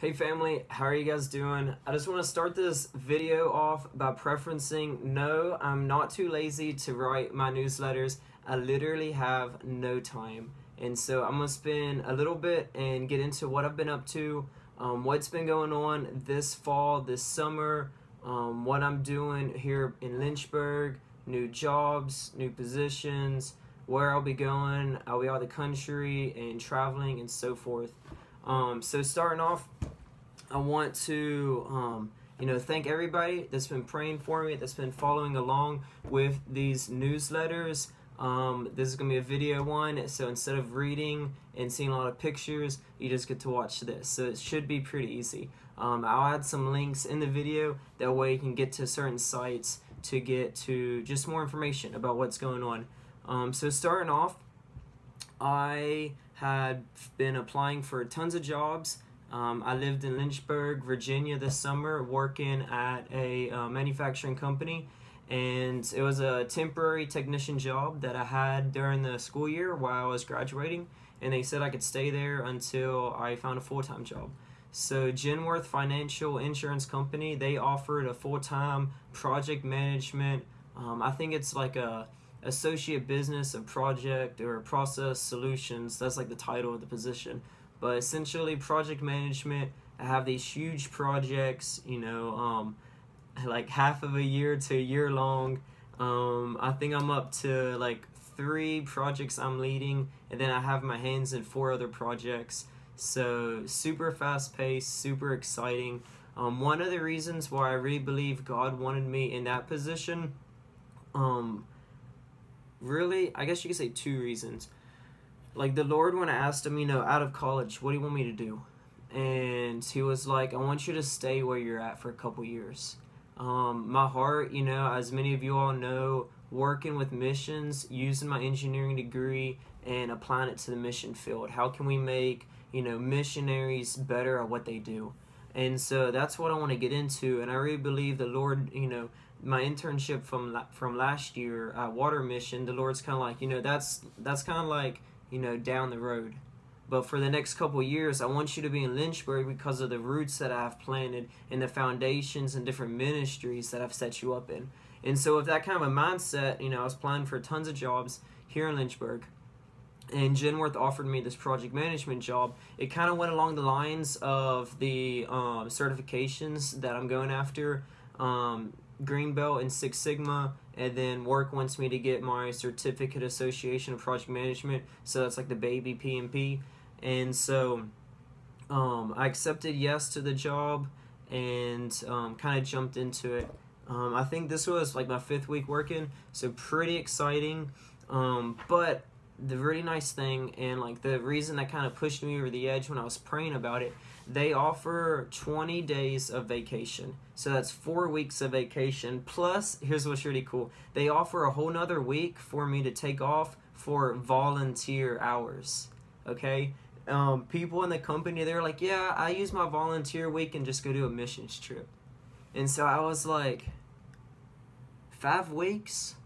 Hey family, how are you guys doing? I just want to start this video off by preferencing no, I'm not too lazy to write my newsletters. I literally have no time. And so I'm going to spend a little bit and get into what I've been up to, um, what's been going on this fall, this summer, um, what I'm doing here in Lynchburg, new jobs, new positions, where I'll be going, I'll be out of the country and traveling and so forth. Um, so starting off, I want to, um, you know, thank everybody that's been praying for me, that's been following along with these newsletters. Um, this is going to be a video one, so instead of reading and seeing a lot of pictures, you just get to watch this. So it should be pretty easy. Um, I'll add some links in the video, that way you can get to certain sites to get to just more information about what's going on. Um, so starting off, I had been applying for tons of jobs. Um, I lived in Lynchburg, Virginia this summer working at a uh, manufacturing company and it was a temporary technician job that I had during the school year while I was graduating and they said I could stay there until I found a full-time job. So Genworth Financial Insurance Company, they offered a full-time project management, um, I think it's like a associate business of project or process solutions, that's like the title of the position. But essentially project management i have these huge projects you know um, like half of a year to a year long. Um, i think i'm up to like three projects i'm leading and then i have my hands in four other projects. So super fast paced super exciting. Um, one of the reasons why i really believe god wanted me in that position um, really i guess you could say two reasons like the Lord when I asked him, you know, out of college, what do you want me to do? And he was like, I want you to stay where you're at for a couple years. Um, my heart, you know, as many of you all know, working with missions, using my engineering degree and applying it to the mission field. How can we make, you know, missionaries better at what they do? And so that's what I want to get into. And I really believe the Lord, you know, my internship from from last year at Water Mission, the Lord's kind of like, you know, that's that's kind of like you know, down the road. But for the next couple years, I want you to be in Lynchburg because of the roots that I've planted and the foundations and different ministries that I've set you up in. And so, with that kind of a mindset, you know, I was applying for tons of jobs here in Lynchburg. And Genworth offered me this project management job. It kind of went along the lines of the um, certifications that I'm going after. Um, green belt in Six Sigma, and then work wants me to get my certificate association of project management. So that's like the baby PMP, and so um, I accepted yes to the job and um, kind of jumped into it. Um, I think this was like my fifth week working, so pretty exciting. Um, but the really nice thing and like the reason that kind of pushed me over the edge when I was praying about it, they offer 20 days of vacation. So that's four weeks of vacation. Plus, here's what's really cool. They offer a whole nother week for me to take off for volunteer hours. Okay? Um, people in the company, they're like, yeah, I use my volunteer week and just go do a missions trip. And so I was like, five weeks?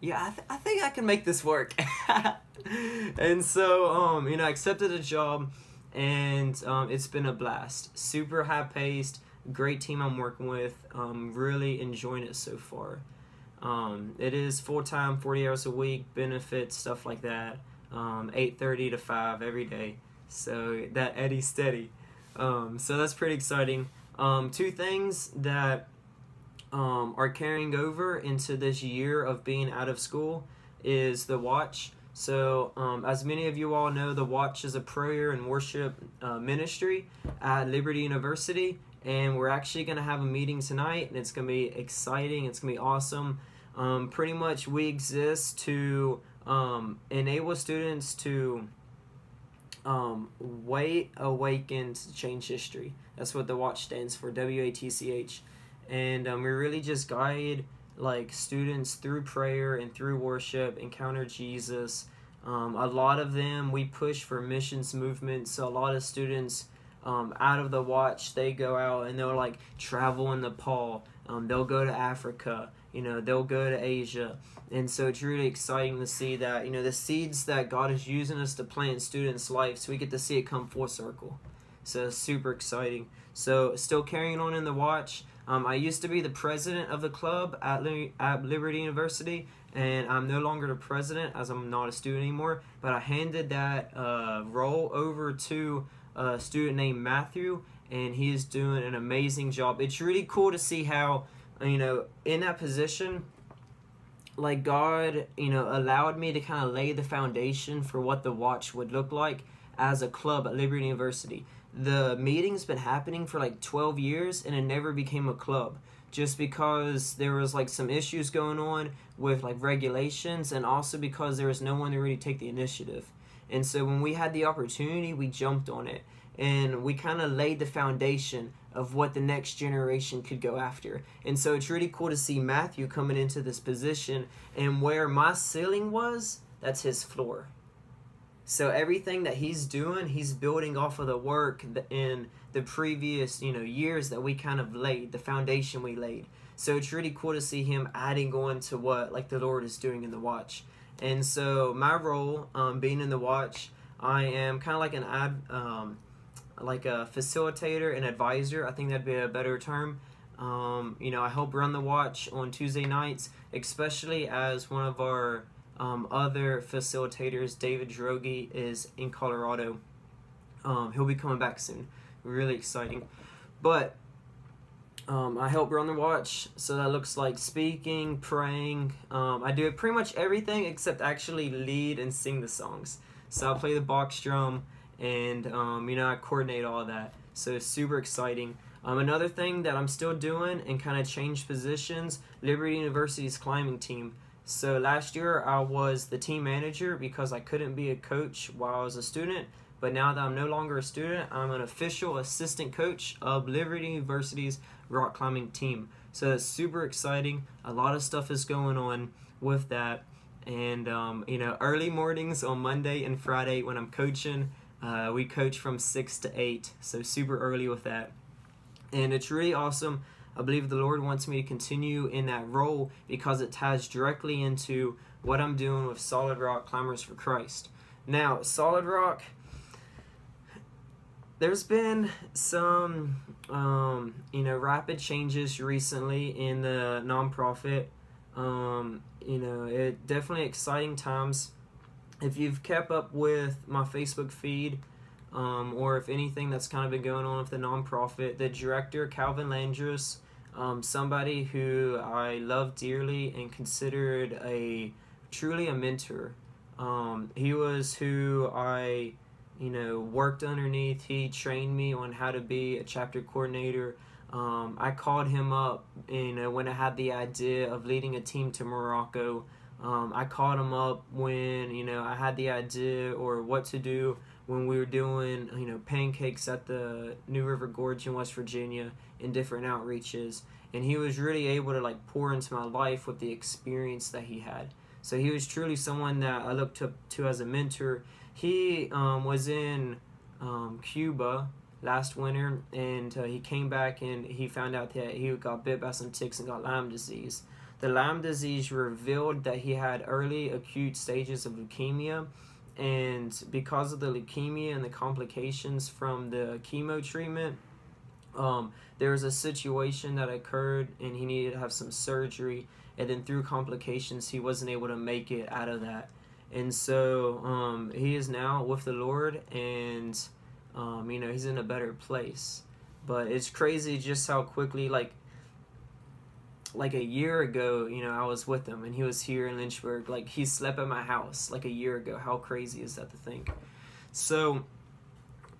yeah, I, th- I think I can make this work. and so, um, you know, I accepted a job, and um, it's been a blast. Super high paced, great team I'm working with. Um, really enjoying it so far. Um, it is full time, 40 hours a week, benefits, stuff like that. Um, 8:30 to 5 every day. So that Eddie steady. Um, so that's pretty exciting. Um, two things that um, are carrying over into this year of being out of school is the watch. So, um, as many of you all know, the watch is a prayer and worship uh, ministry at Liberty University, and we're actually going to have a meeting tonight, and it's going to be exciting. It's going to be awesome. Um, pretty much, we exist to um, enable students to um, wait, awaken, to change history. That's what the watch stands for. W A T C H and um, we really just guide like students through prayer and through worship encounter jesus um, a lot of them we push for missions movements so a lot of students um, out of the watch they go out and they'll like travel in nepal um, they'll go to africa you know they'll go to asia and so it's really exciting to see that you know the seeds that god is using us to plant in students lives we get to see it come full circle So super exciting. So still carrying on in the watch. Um, I used to be the president of the club at, Li- at Liberty University, and I'm no longer the president as I'm not a student anymore. But I handed that uh, role over to a student named Matthew, and he is doing an amazing job. It's really cool to see how, you know, in that position, like God, you know, allowed me to kind of lay the foundation for what the watch would look like as a club at Liberty University. The meeting's been happening for like 12 years and it never became a club just because there was like some issues going on with like regulations and also because there was no one to really take the initiative. And so when we had the opportunity, we jumped on it and we kind of laid the foundation of what the next generation could go after. And so it's really cool to see Matthew coming into this position and where my ceiling was, that's his floor. So everything that he's doing, he's building off of the work in the previous, you know, years that we kind of laid, the foundation we laid. So it's really cool to see him adding on to what like the Lord is doing in the watch. And so my role, um, being in the watch, I am kind of like an ad, um, like a facilitator and advisor. I think that'd be a better term. Um, you know, I help run the watch on Tuesday nights, especially as one of our um, other facilitators, David Drogi, is in Colorado. Um, he'll be coming back soon. Really exciting. But um, I help run the watch, so that looks like speaking, praying. Um, I do pretty much everything except actually lead and sing the songs. So I play the box drum, and um, you know I coordinate all that. So it's super exciting. Um, another thing that I'm still doing and kind of changed positions, Liberty University's climbing team. So last year I was the team manager because I couldn't be a coach while I was a student. But now that I'm no longer a student, I'm an official assistant coach of Liberty University's rock climbing team. So it's super exciting. A lot of stuff is going on with that. And, um, you know, early mornings on Monday and Friday when I'm coaching, uh, we coach from 6 to 8. So super early with that. And it's really awesome. I believe the Lord wants me to continue in that role because it ties directly into what I'm doing with Solid Rock Climbers for Christ. Now, Solid Rock there's been some um, you know rapid changes recently in the nonprofit um, you know it definitely exciting times if you've kept up with my facebook feed um, or if anything that's kind of been going on with the nonprofit the director calvin landris um, somebody who i love dearly and considered a truly a mentor um, he was who i you know, worked underneath. He trained me on how to be a chapter coordinator. Um, I called him up, you know, when I had the idea of leading a team to Morocco. Um, I called him up when, you know, I had the idea or what to do when we were doing, you know, pancakes at the New River Gorge in West Virginia in different outreaches. And he was really able to, like, pour into my life with the experience that he had. So he was truly someone that I looked up to as a mentor he um, was in um, Cuba last winter, and uh, he came back and he found out that he got bit by some ticks and got Lyme disease. The Lyme disease revealed that he had early acute stages of leukemia, and because of the leukemia and the complications from the chemo treatment, um, there was a situation that occurred and he needed to have some surgery, and then through complications, he wasn't able to make it out of that and so um, he is now with the Lord, and um, you know he's in a better place. But it's crazy just how quickly, like, like a year ago, you know, I was with him, and he was here in Lynchburg. Like he slept at my house like a year ago. How crazy is that to think? So,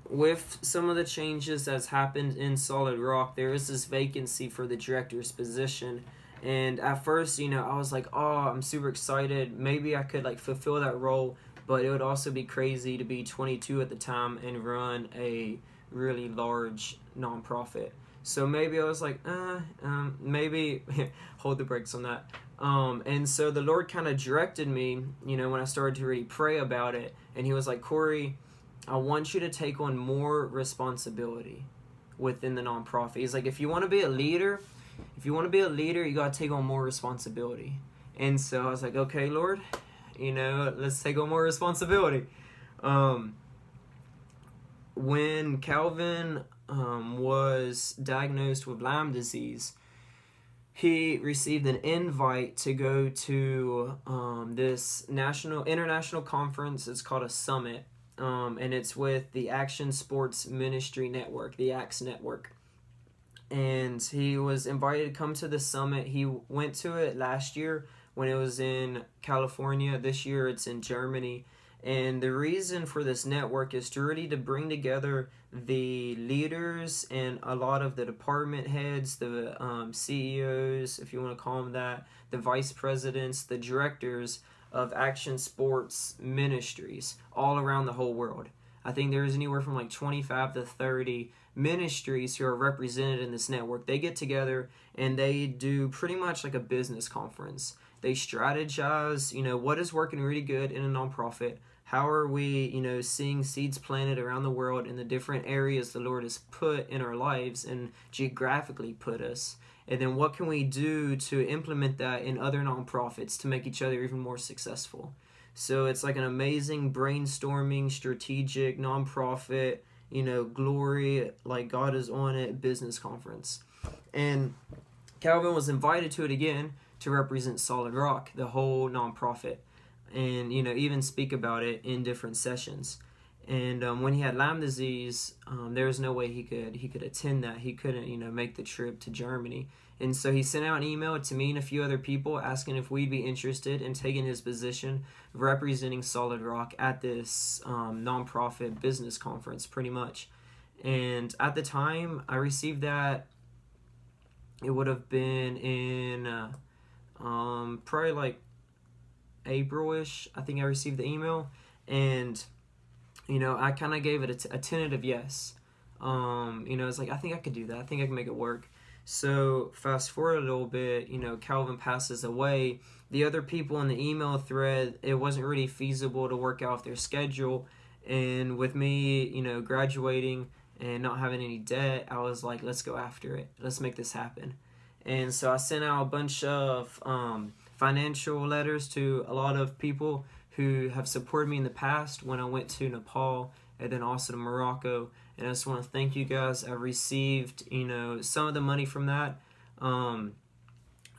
with some of the changes that's happened in Solid Rock, there is this vacancy for the director's position and at first, you know, I was like, oh, I'm super excited. Maybe I could like fulfill that role, but it would also be crazy to be 22 at the time and run a really large nonprofit. So maybe I was like, uh, um, maybe hold the brakes on that. Um, and so the Lord kind of directed me, you know, when I started to really pray about it. And He was like, Corey, I want you to take on more responsibility within the nonprofit. He's like, if you want to be a leader, if you want to be a leader, you got to take on more responsibility. And so I was like, okay, Lord, you know, let's take on more responsibility. Um, when Calvin um, was diagnosed with Lyme disease, he received an invite to go to um, this national international conference. It's called a summit, um, and it's with the Action Sports Ministry Network, the Axe Network. And he was invited to come to the summit. He went to it last year when it was in California. This year it's in Germany. And the reason for this network is to really to bring together the leaders and a lot of the department heads, the um, CEOs, if you want to call them that, the vice presidents, the directors of action sports ministries all around the whole world. I think there's anywhere from like 25 to 30 ministries who are represented in this network. They get together and they do pretty much like a business conference. They strategize, you know, what is working really good in a nonprofit how are we, you know, seeing seeds planted around the world in the different areas the Lord has put in our lives and geographically put us? And then what can we do to implement that in other nonprofits to make each other even more successful? So it's like an amazing brainstorming, strategic, nonprofit, you know, glory, like God is on it business conference. And Calvin was invited to it again to represent Solid Rock, the whole nonprofit and you know even speak about it in different sessions and um, when he had Lyme disease, um, there was no way he could he could attend that. He couldn't you know make the trip to Germany, and so he sent out an email to me and a few other people asking if we'd be interested in taking his position representing Solid Rock at this um, nonprofit business conference, pretty much. And at the time, I received that. It would have been in uh, um, probably like April-ish, I think I received the email, and you know, I kind of gave it a, tentative yes. Um, you know, it's like I think I could do that. I think I can make it work. So fast forward a little bit, you know, Calvin passes away. The other people in the email thread, it wasn't really feasible to work out their schedule. And with me, you know, graduating and not having any debt, I was like, let's go after it. Let's make this happen. And so I sent out a bunch of um, financial letters to a lot of people who have supported me in the past when I went to Nepal and then also to Morocco. And I just want to thank you guys. I received, you know, some of the money from that. Um,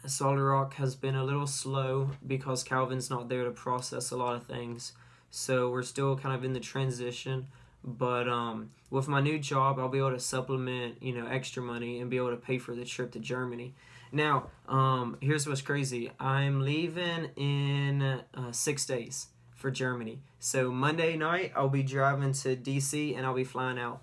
Solid Rock has been a little slow because Calvin's not there to process a lot of things. So we're still kind of in the transition. But um, with my new job, I'll be able to supplement, you know, extra money and be able to pay for the trip to Germany. Now, um, here's what's crazy. I'm leaving in uh, six days for Germany. So Monday night, I'll be driving to DC and I'll be flying out.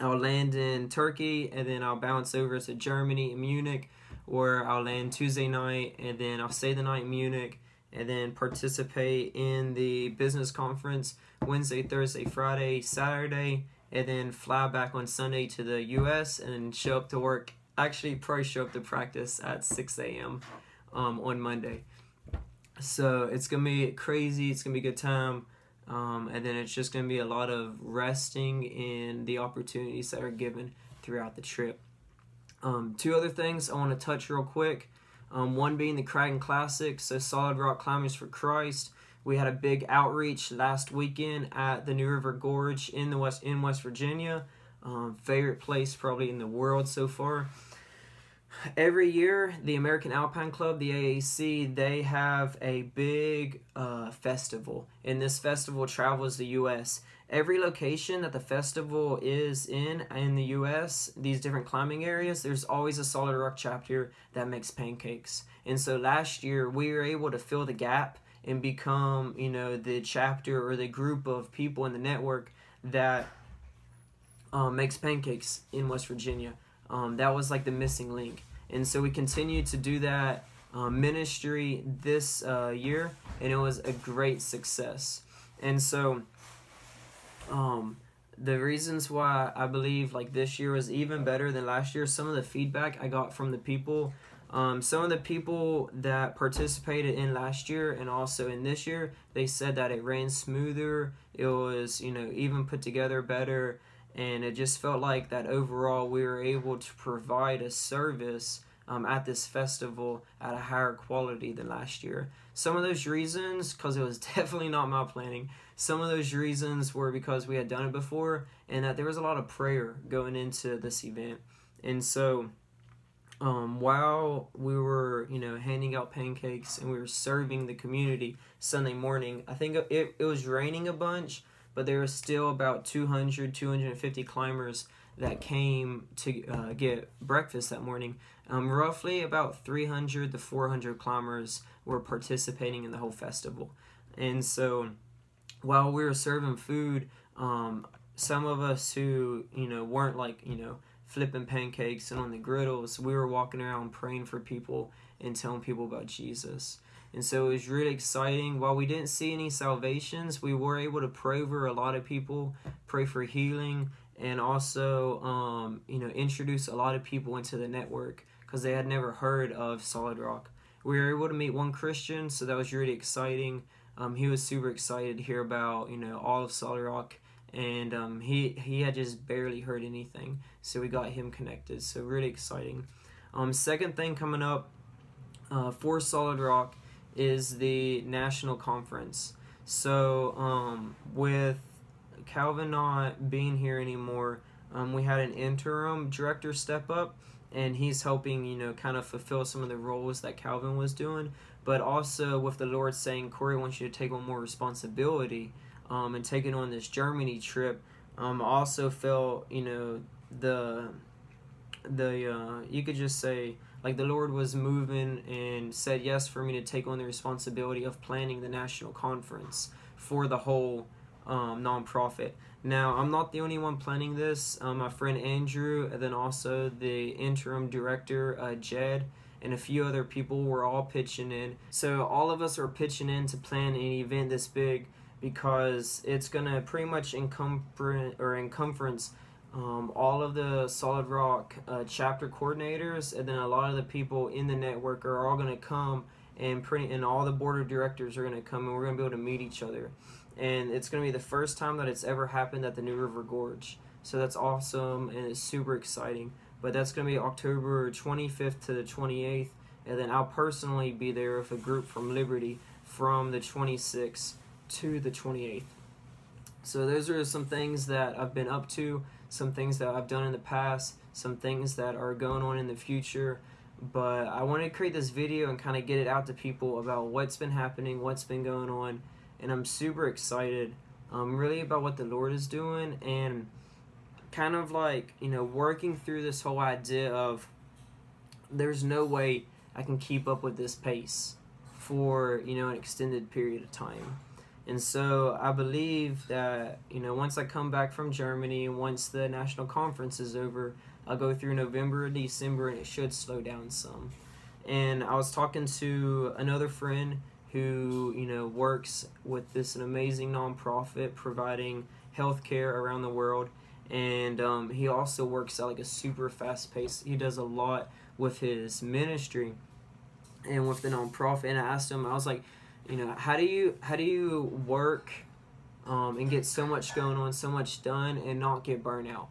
I'll land in Turkey and then I'll bounce over to Germany, Munich, where I'll land Tuesday night and then I'll stay the night in Munich and then participate in the business conference Wednesday, Thursday, Friday, Saturday, and then fly back on Sunday to the US and show up to work actually probably show up to practice at 6 a.m. Um, on Monday. So it's gonna be crazy. It's gonna be a good time. Um, and then it's just gonna be a lot of resting in the opportunities that are given throughout the trip. Um, two other things I want to touch real quick. Um, one being the Craggin' Classic, so Solid Rock Climbers for Christ. We had a big outreach last weekend at the New River Gorge in the West in West Virginia. Um, favorite place probably in the world so far. Every year, the American Alpine Club, the AAC, they have a big uh, festival, and this festival travels the U.S. Every location that the festival is in in the U.S., these different climbing areas, there's always a Solid Rock chapter that makes pancakes. And so last year, we were able to fill the gap and become, you know, the chapter or the group of people in the network that um, makes pancakes in West Virginia. Um, that was like the missing link. And so we continued to do that um, ministry this uh, year, and it was a great success. And so, um, the reasons why I believe like this year was even better than last year, some of the feedback I got from the people, um, some of the people that participated in last year and also in this year, they said that it ran smoother. It was, you know, even put together better and it just felt like that overall we were able to provide a service um, at this festival at a higher quality than last year. Some of those reasons, because it was definitely not my planning, some of those reasons were because we had done it before and that there was a lot of prayer going into this event. And so um, while we were, you know, handing out pancakes and we were serving the community Sunday morning, I think it, it was raining a bunch, but there were still about 200, 250 climbers that came to uh, get breakfast that morning. Um, roughly about 300 to 400 climbers were participating in the whole festival. And so while we were serving food, um, some of us who, you know, weren't like, you know, flipping pancakes and on the griddles, we were walking around praying for people and telling people about Jesus. And so it was really exciting. While we didn't see any salvations, we were able to pray over a lot of people, pray for healing, and also, um, you know, introduce a lot of people into the network because they had never heard of Solid Rock. We were able to meet one Christian, so that was really exciting. Um, he was super excited to hear about, you know, all of Solid Rock and um, he he had just barely heard anything, so we got him connected. So really exciting. Um, second thing coming up uh, for Solid Rock is the national conference. So um, with Calvin not being here anymore, um, we had an interim director step up, and he's helping you know kind of fulfill some of the roles that Calvin was doing. But also with the Lord saying, Corey wants you to take on more responsibility um, and taking on this Germany trip, um, also felt you know the the uh, you could just say like the Lord was moving and said yes for me to take on the responsibility of planning the national conference for the whole um, nonprofit. Now I'm not the only one planning this. Um, my friend Andrew, and then also the interim director uh, Jed and a few other people were all pitching in. So all of us are pitching in to plan an event this big because it's gonna pretty much encumber or encumbrance um, all of the Solid Rock uh, chapter coordinators, and then a lot of the people in the network are all gonna come and pretty and all the board of directors are gonna come and we're gonna be able to meet each other, and it's gonna be the first time that it's ever happened at the New River Gorge. So that's awesome and it's super exciting. But that's gonna be October 25th to the 28th, and then I'll personally be there with a group from Liberty from the 26th to the 28th. So those are some things that I've been up to, some things that I've done in the past, some things that are going on in the future. But I wanted to create this video and kind of get it out to people about what's been happening, what's been going on, and I'm super excited um, really about what the Lord is doing and kind of like, you know, working through this whole idea of there's no way I can keep up with this pace for, you know, an extended period of time. And so I believe that, you know, once I come back from Germany, once the national conference is over, I'll go through November December and it should slow down some. And I was talking to another friend who, you know, works with this an amazing nonprofit providing healthcare around the world. And um, he also works at like a super fast pace. He does a lot with his ministry and with the nonprofit. And I asked him, I was like, you know how do you how do you work um, and get so much going on so much done and not get burnt out?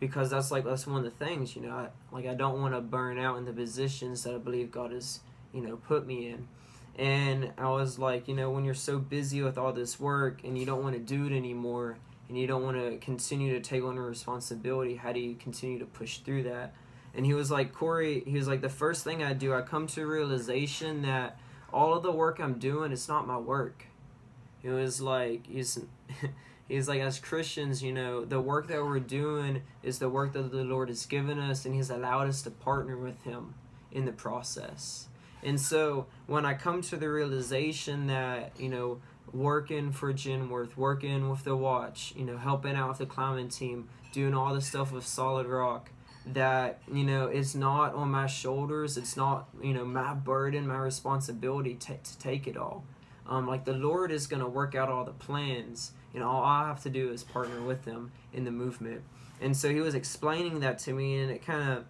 Because that's like that's one of the things you know I, like i don't want to burn out in the positions that i believe god has you know put me in. And i was like you know when you're so busy with all this work and you don't want to do it anymore and you don't want to continue to take on a responsibility how do you continue to push through that? And he was like corey he was like the first thing i do i come to a realization that all of the work I'm doing, it's not my work. It was like he's he's like as Christians, you know, the work that we're doing is the work that the Lord has given us and he's allowed us to partner with him in the process. And so when I come to the realization that, you know, working for Genworth, working with the watch, you know, helping out with the climbing team, doing all the stuff with Solid Rock, that you know it's not on my shoulders. It's not you know my burden my responsibility to, to take it all. Um, like the lord is going to work out all the plans and all i have to do is partner with them in the movement. And so he was explaining that to me and it kind of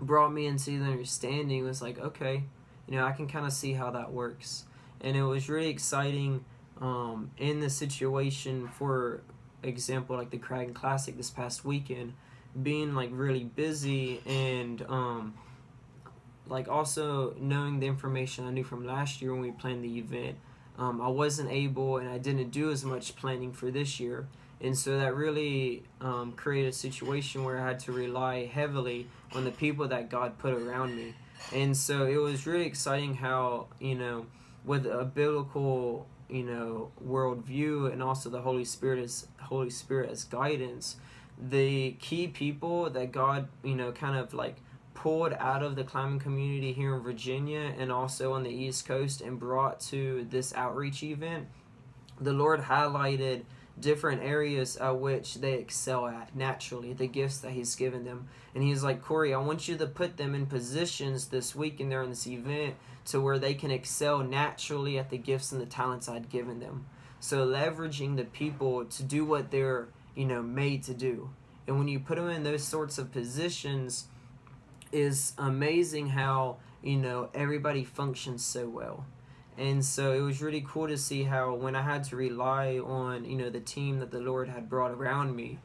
brought me into the understanding. It was like okay you know i can kind of see how that works. And it was really exciting um, in the situation for example like the Craggin' Classic this past weekend being like really busy and um like also knowing the information I knew from last year when we planned the event um, I wasn't able and I didn't do as much planning for this year. And so that really um, created a situation where I had to rely heavily on the people that God put around me. And so it was really exciting how, you know, with a biblical, you know, worldview and also the Holy Spirit as Holy Spirit as guidance, the key people that God, you know, kind of like pulled out of the climbing community here in Virginia and also on the East Coast and brought to this outreach event, the Lord highlighted different areas at which they excel at naturally, the gifts that He's given them. And He's like, Corey, I want you to put them in positions this week and during this event to where they can excel naturally at the gifts and the talents I'd given them. So leveraging the people to do what they're, you know, made to do. And when you put them in those sorts of positions, is amazing how you know everybody functions so well. And so it was really cool to see how when i had to rely on you know the team that the lord had brought around me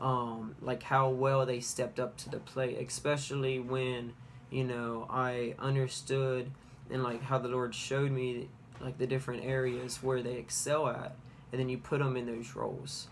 um, like how well they stepped up to the plate especially when you know i understood and like how the lord showed me like the different areas where they excel at. And then you put them in those roles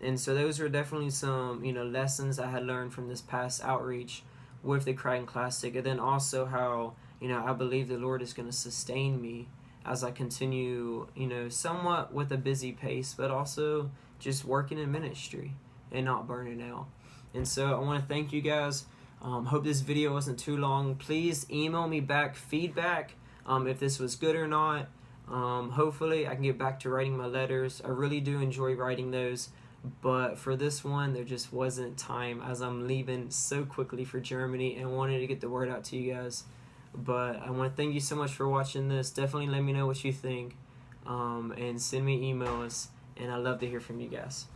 and so those were definitely some you know lessons i had learned from this past outreach with the Craggin' Classic, and then also how you know I believe the Lord is going to sustain me as I continue, you know, somewhat with a busy pace, but also just working in ministry and not burning out. And so I want to thank you guys. Um, hope this video wasn't too long. Please email me back feedback um, if this was good or not. Um, hopefully, I can get back to writing my letters. I really do enjoy writing those. But for this one, there just wasn't time as I'm leaving so quickly for Germany and wanted to get the word out to you guys. But I want to thank you so much for watching this. Definitely let me know what you think um, and send me emails. And I love to hear from you guys.